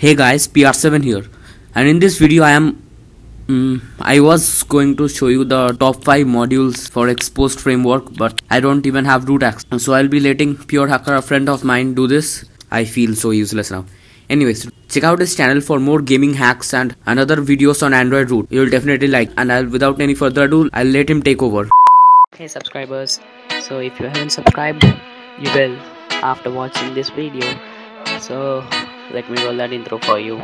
Hey guys, PR7 here, and in this video I am mm, I was going to show you the top 5 modules for Xposed framework, but I don't even have root access, so I'll be letting Pure Hacker, a friend of mine, do this. I feel so useless now. Anyways, check out his channel for more gaming hacks and another videos on Android root. You'll definitely like, and I'll without any further ado, I'll let him take over. hey subscribers so if you haven't subscribed you will after watching this video so let me roll that intro for you.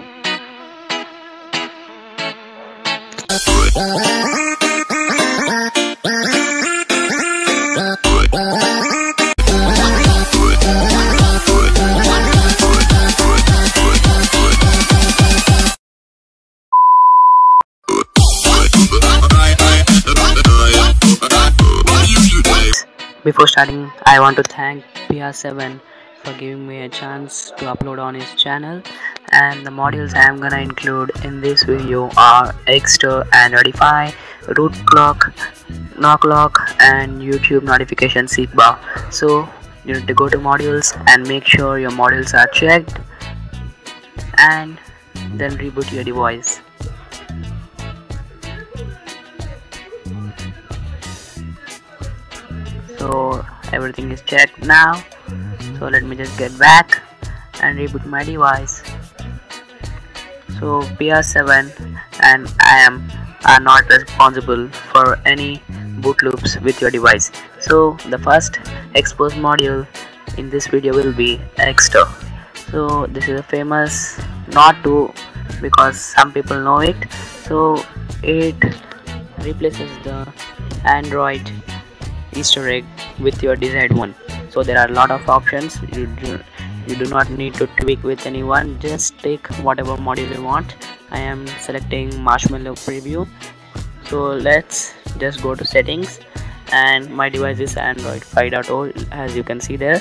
Before starting, I want to thank PR7 for giving me a chance to upload on his channel and the modules I am gonna include in this video are Eggster and Redify, root cloak, knock lock and YouTube notification seek bar. So you need to go to modules and make sure your modules are checked and then reboot your device. so everything is checked now. So let me just get back and reboot my device. So PR7 and IAM are not responsible for any boot loops with your device. So the first Xposed module in this video will be Eggster so this is a famous not to because some people know it. So it replaces the Android easter egg with your desired one. So there are a lot of options. You do, you do not need to tweak with anyone. Just take whatever module you want. I am selecting marshmallow preview. So let's just go to settings. And my device is android 5.0 as you can see there.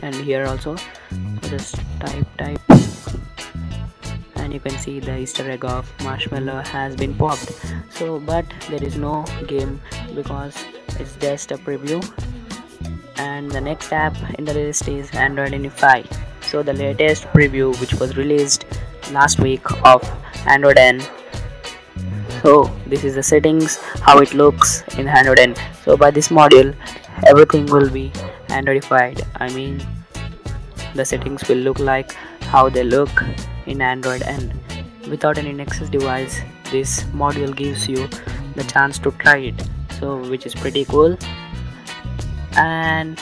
And here also. So just type type. And you can see the easter egg of marshmallow has been popped. So but there is no game because it's just a preview. And the next app in the list is android N-ify so the latest preview which was released last week of android n. So this is the settings how it looks in android n. So by this module everything will be androidified. I mean the settings will look like how they look in android n. Without any nexus device this module gives you the chance to try it so which is pretty cool. And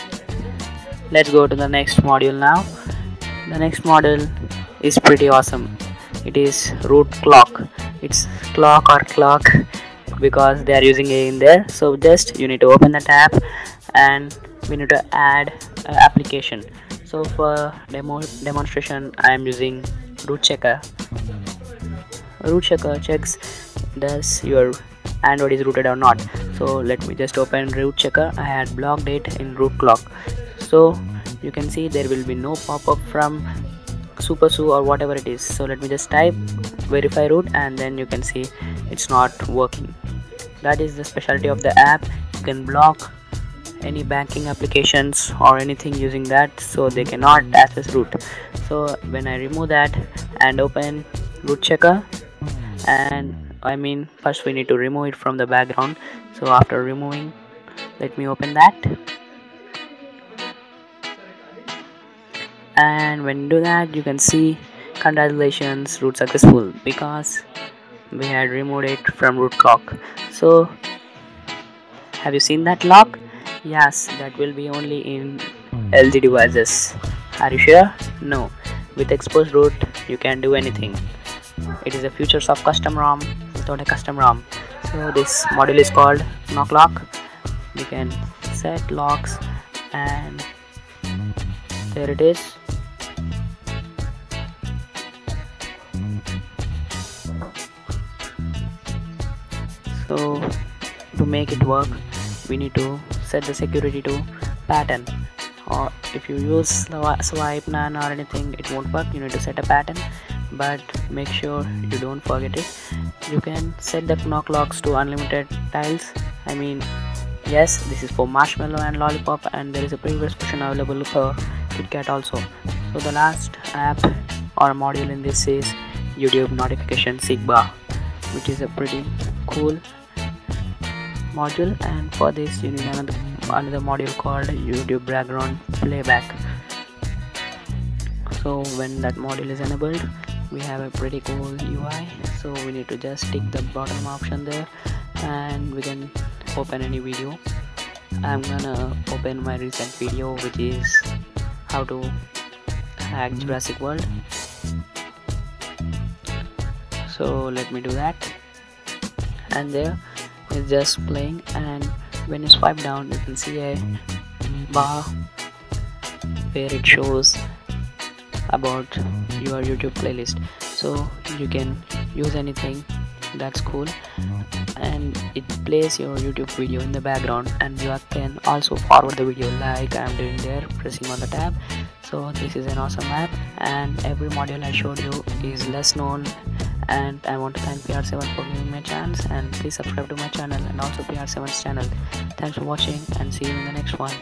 let's go to the next module now. The next module is pretty awesome. It is root cloak. It's clock or clock because they are using it in there. So just you need to open the tab and we need to add application. So for demo demonstration i am using root checker. Root checker checks does your android is rooted or not so let me just open root checker. I had blocked it in root cloak. So you can see there will be no pop-up from supersu or whatever it is. So let me just type verify root and then you can see it's not working. That is the specialty of the app. You can block any banking applications or anything using that so they cannot access root so when i remove that and open root checker and I mean first we need to remove it from the background so after removing let me open that. And when you do that you can see congratulations root successful because we had removed it from root lock so have you seen that lock? Yes that will be only in LG devices. Are you sure? No. With exposed root you can do anything. It is the futures of custom ROM without a custom ROM so this module is called knock lock. You can set locks and there it is. So to make it work we need to set the security to pattern. Or if you use swipe none or anything it won't work. You need to set a pattern but make sure you don't forget it. You can set the knock locks to unlimited tiles. I mean yes this is for marshmallow and lollipop and there is a previous version available for kitkat also. So the last app or module in this is YouTube notification seek bar which is a pretty cool module. And for this you need another another module called YouTube background playback. So when that module is enabled we have a pretty cool UI so we need to just tick the bottom option there and we can open any video I'm gonna open my recent video which is how to hack mm-hmm. Jurassic World. So let me do that. And there it's just playing and when you swipe down you can see a bar where it shows about your YouTube playlist. So you can use anything. That's cool. And it plays your YouTube video in the background. And you can also forward the video like I'm doing there pressing on the tab. So this is an awesome app. And every module I showed you is less known. And I want to thank PR7 for giving me a chance. And please subscribe to my channel and also PR7's channel. Thanks for watching and see you in the next one.